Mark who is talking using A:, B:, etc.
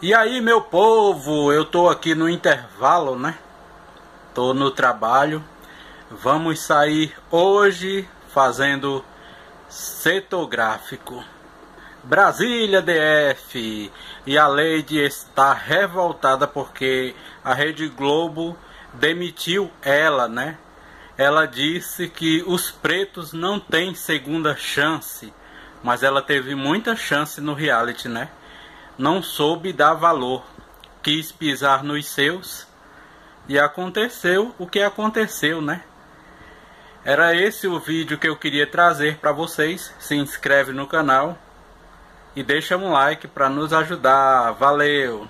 A: E aí, meu povo, eu tô aqui no intervalo, né? Tô no trabalho. Vamos sair hoje fazendo setográfico. Brasília DF. E a Lady está revoltada porque a Rede Globo demitiu ela, né? Ela disse que os pretos não têm segunda chance, mas ela teve muita chance no reality, né? Não soube dar valor, quis pisar nos seus e aconteceu o que aconteceu, né? Era esse o vídeo que eu queria trazer para vocês. Se inscreve no canal e deixa um like para nos ajudar. Valeu!